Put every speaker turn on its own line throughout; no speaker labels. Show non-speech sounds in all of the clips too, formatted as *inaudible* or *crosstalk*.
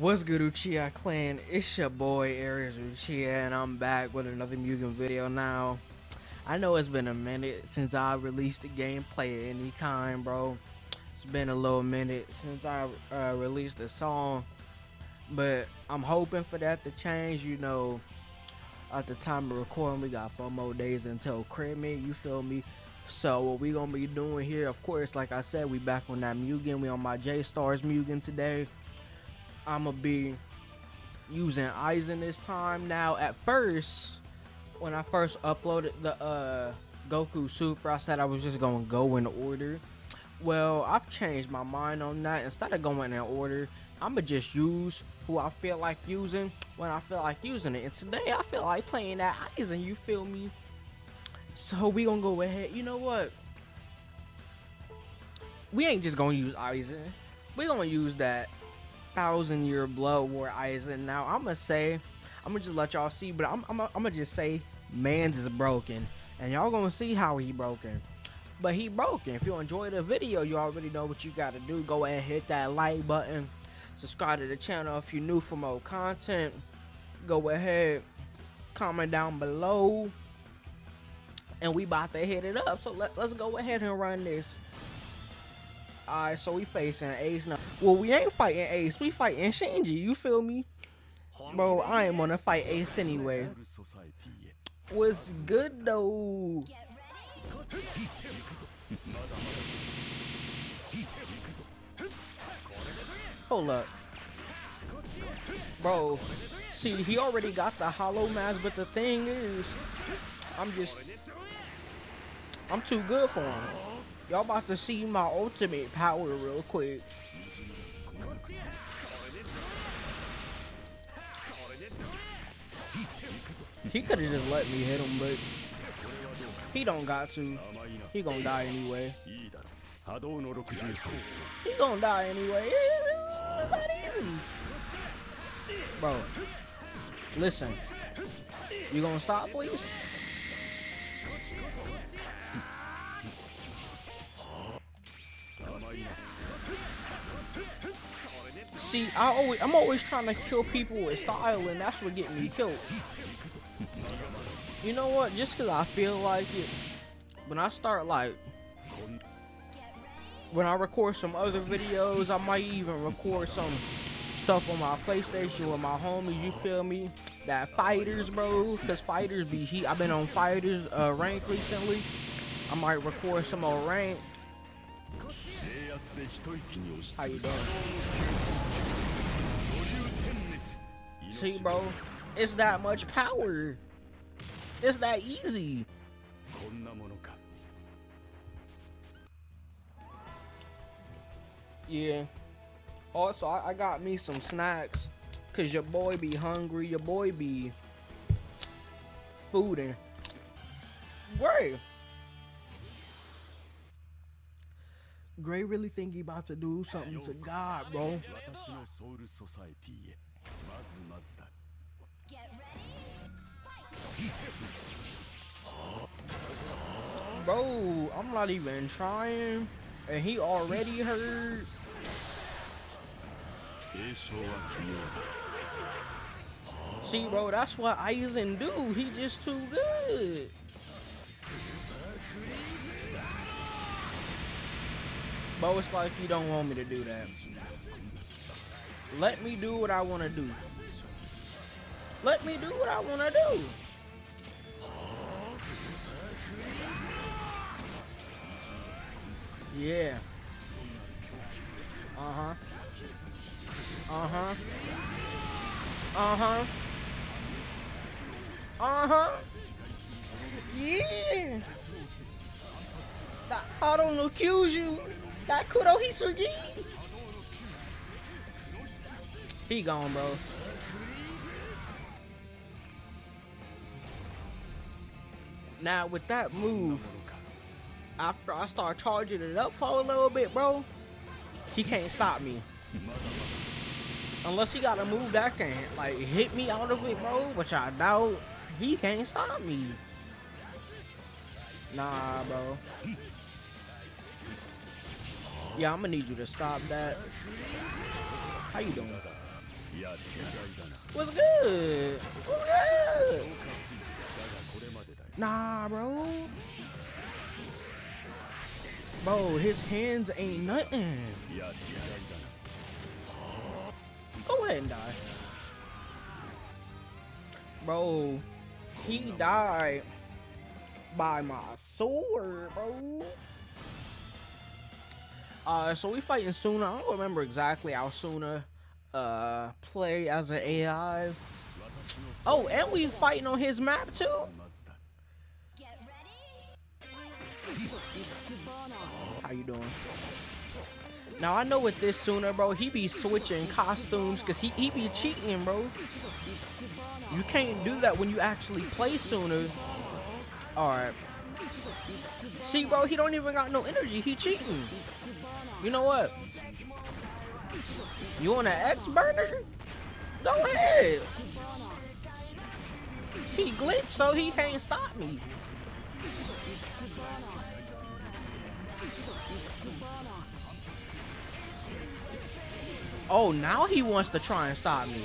What's good Uchiha clan? It's your boy Aries Uchiha and I'm back with another Mugen video now. I know it's been a minute since I released a gameplay of any kind bro. It's been a little minute since I uh, released a song. But I'm hoping for that to change, you know. At the time of recording we got four more days until Christmas, you feel me? So what we gonna be doing here, of course, like I said, we back on that Mugen. We on my J Stars Mugen today. I'ma be using Aizen this time. Now, at first, when I first uploaded the uh, Goku Super, I said I was just gonna go in order. Well, I've changed my mind on that. Instead of going in order, I'ma just use who I feel like using when I feel like using it. And today, I feel like playing that Aizen. You feel me? So we gonna go ahead. You know what? We ain't just gonna use Aizen. We gonna use that thousand year blood war Aizen. Now I'm gonna say, I'm gonna just let y'all see, but I'm, I'm, I'm gonna just say, man's is broken, and y'all gonna see how he broken. But he broken. If you enjoyed the video, you already know what you gotta do. Go ahead, hit that like button, subscribe to the channel if you're new for more content. Go ahead, comment down below, and we about to hit it up. So let, let's go ahead and run this. Alright, so we facing Ace now. Well, we ain't fighting Ace. We fighting Shinji. You feel me? Bro, I ain't gonna fight Ace anyway. What's good though? Hold up. Bro, see, he already got the hollow mask, but the thing is, I'm just, I'm too good for him. Y'all about to see my ultimate power real quick. He could have just let me hit him, but he don't got to. He gonna die anyway. He gonna die anyway. It's not easy. Bro, listen. You gonna stop, please? See, I always, I'm always trying to kill people with style, and that's what get me killed. You know what? Just because I feel like it, when I start like, when I record some other videos, I might even record some stuff on my PlayStation with my homies. You feel me? That fighters, bro. Because fighters be heat. I've been on fighters uh, rank recently. I might record some more rank. How you doing? See, bro, it's that much power. It's that easy. Yeah. Also, I, I got me some snacks. Cause your boy be hungry. Your boy be fooding. Great. Gray really think he about to do something to God, bro. Bro, I'm not even trying, and he already hurt. See, bro, that's what Aizen do. He just too good. Bro, it's like you don't want me to do that. Let me do what I want to do. Let me do what I want to do. Yeah. Uh-huh. Uh-huh. Uh-huh. Uh-huh. Yeah. I don't accuse you. That Kuro Hisugi. He gone, bro. Now with that move, after I start charging it up for a little bit, bro, he can't stop me. Unless he got a move that can like hit me out of it, bro, which I doubt, he can't stop me. Nah, bro. Yeah, I'm gonna need you to stop that. How you doing? What's good? What's good? Nah, bro. Bro, his hands ain't nothing. Go ahead and die. Bro, he died by my sword, bro. Uh, so we fighting Tsuna. I don't remember exactly how Tsuna uh play as an AI. Oh, and we fighting on his map too. How you doing? Now I know with this Tsuna, bro, he be switching costumes because he, he be cheating, bro. You can't do that when you actually play Tsuna. Alright. See, bro, he don't even got no energy. He cheating. You know what? You want an X burner? Go ahead. He glitched, so he can't stop me. Oh, now he wants to try and stop me.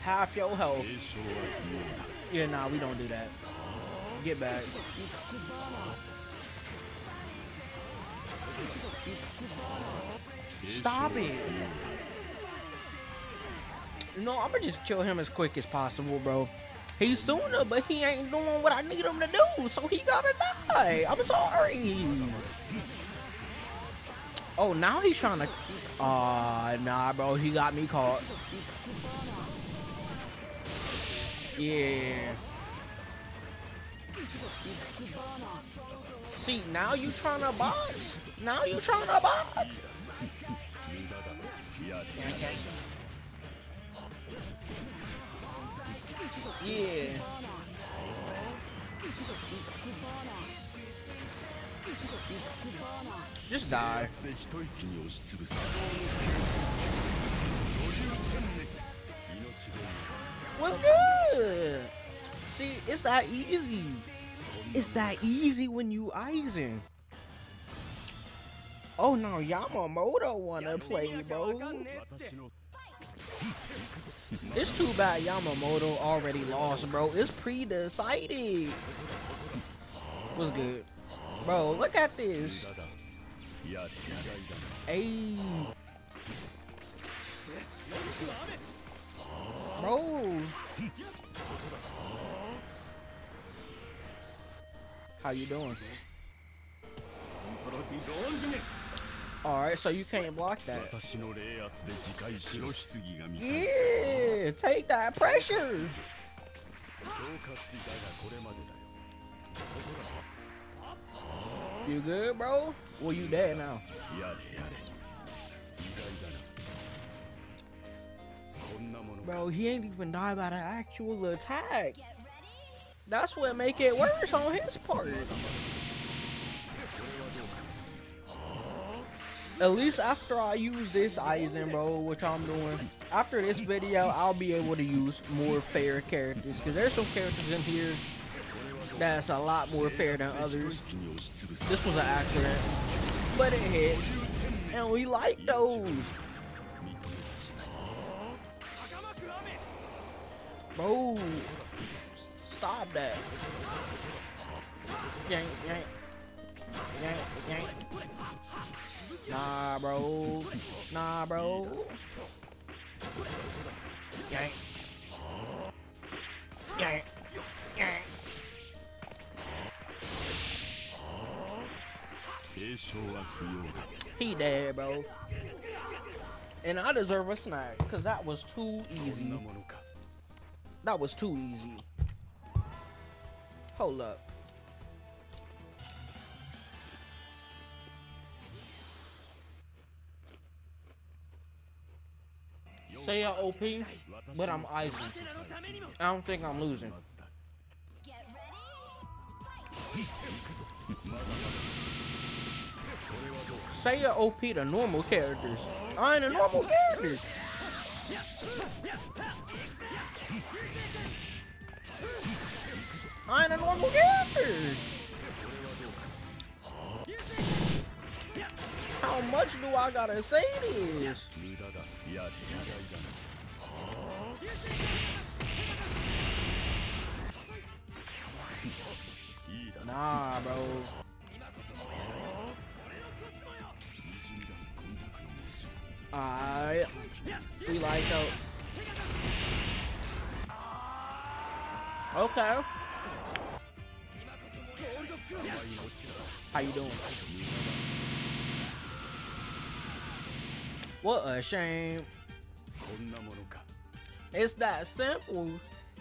Half your health. Yeah, nah, we don't do that. Get back. Stop it. No, I'm gonna just kill him as quick as possible, bro. He's Tsuna, but he ain't doing what I need him to do, so he gotta die. I'm sorry. Oh, now he's trying to... Aw, uh, nah, bro. He got me caught. Yeah. See, now you trying to box. Now you trying to box. *laughs* Yeah. Just die. What's good? See, it's that easy. It's that easy when you Aizen. Oh no, Yamamoto wanna play, bro. *laughs* It's too bad Yamamoto already lost, bro. It's pre-decided. What's good? Bro, look at this. Hey. Bro. How you doing? Alright, so you can't block that. Yeah, take that pressure. You good, bro? Well, you dead now. Bro, he ain't even died by the actual attack. That's what make it worse on his part. At least after I use this Aizen, bro, which I'm doing, after this video, I'll be able to use more fair characters. Because there's some characters in here that's a lot more fair than others. This was an accident, but it hit. And we like those. Bro, stop that. Yank, yank. Yank, yank. Nah, bro. Nah, bro. Yank. Yank. Yank. He dead, bro. And I deserve a snack, because that was too easy. That was too easy. Hold up. Say I OP, but I'm Aizen. I don't think I'm losing. Say a OP to normal characters. I ain't a normal character. I ain't a normal character. How much do I gotta say this? Nah, bro. Alright. We like out. Okay. How you doing? What a shame. It's that simple.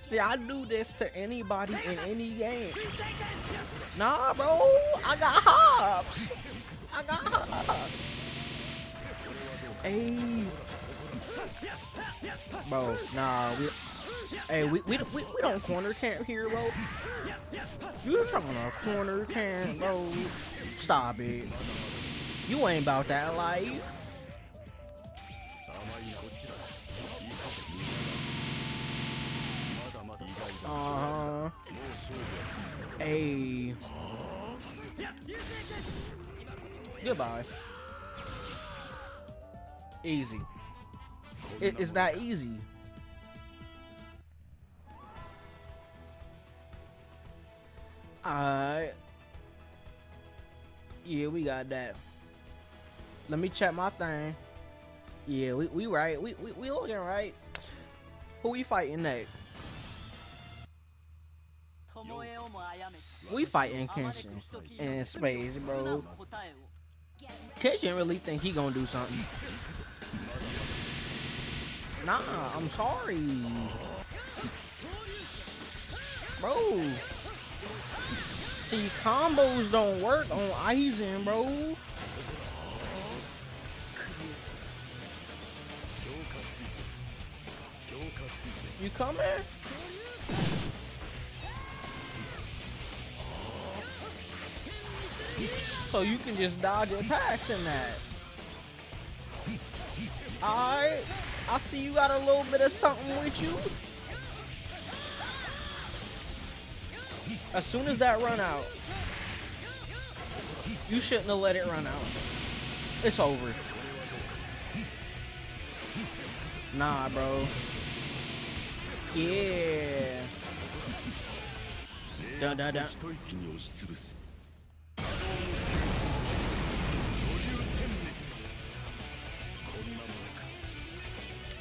See, I do this to anybody in any game. Nah, bro. I got hops. I got hops. Hey. Bro, nah, we Hey, we, we, we, we don't corner camp here, bro. You trying to corner camp, bro. Stop it. You ain't about that life. Uh-huh. Goodbye. Easy. It's that easy. Alright. Yeah, we got that. Let me check my thing. Yeah, we, we right. We, we, we looking right. Who we fighting next? We fighting Kenshin in space, bro. Kenshin really think he gonna do something. Nah, I'm sorry. Bro. See, combos don't work on Aizen, bro. You come here? So you can just dodge attacks in that. Alright. I see you got a little bit of something with you. As soon as that run out, you shouldn't have let it run out. It's over. Nah, bro. Yeah. Dun, dun, dun.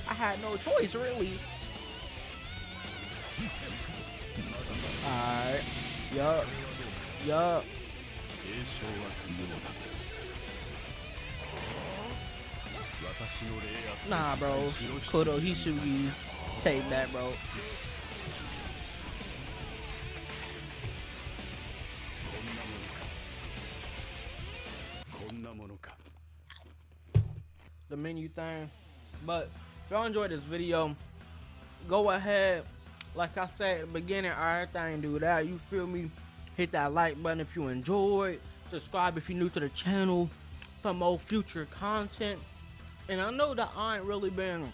I had no choice, really. Alright. Yup. Yup. Nah, bro. Kudo, he should be take that, bro. The menu thing. But if y'all enjoyed this video, go ahead like I said at the beginning, everything do that. You feel me? Hit that like button if you enjoyed. Subscribe if you're new to the channel for more future content. And I know that I ain't really been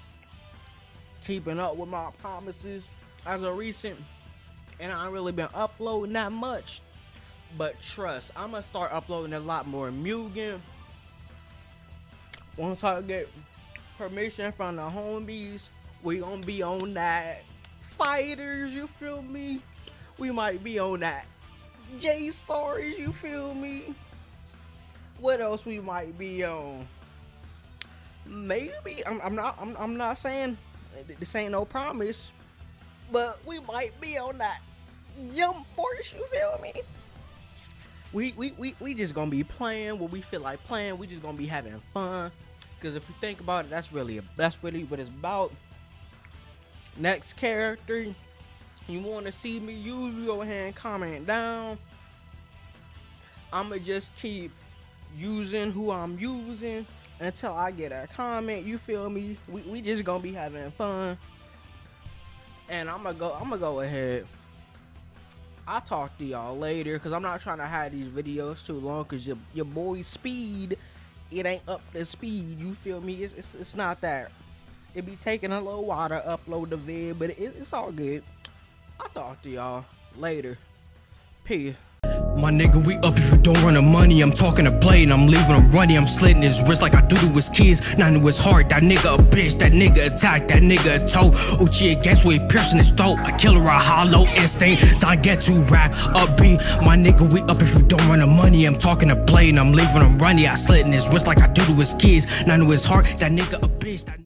keeping up with my promises as of recent. And I really been uploading that much. But trust, I'm gonna start uploading a lot more Mugen. Once I get permission from the homies, we gonna be on that fighters, you feel me? We might be on that J Stars, you feel me? What else we might be on? Maybe I'm, I'm not I'm, I'm not saying this ain't no promise, but we might be on that jump force, you feel me? We, we, we, we just gonna be playing what we feel like playing. We just gonna be having fun. Cause if you think about it, that's really a that's really what it's about. Next character you want to see me use, your hand comment down. I'ma just keep using who I'm using until I get a comment. You feel me? We, we just gonna be having fun. And I'm gonna go. I'm gonna go ahead. I'll talk to y'all later because I'm not trying to hide these videos too long because your, your boy speed it ain't up to speed you feel me it's, it's, it's not that it be taking a little while to upload the vid, but it, it's all good. I'll talk to y'all later.
Peace.
My nigga, we up if you don't run the money. I'm talking to blade, I'm leaving him running. I'm slitting his wrist like I do to his kids. Not to his heart, that nigga a bitch, that nigga attack, that nigga a toe. Uchi against way piercing his throat. I kill her a hollow instinct. I get to rap upbeat. My nigga, we up if you don't run the money. I'm talking to blade, I'm leaving him running. I slitting his wrist like I do to his kids. Not to his heart, that nigga a bitch. That